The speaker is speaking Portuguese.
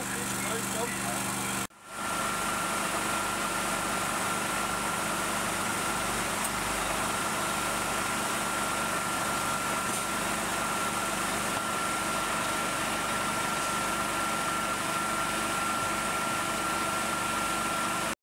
fish, no.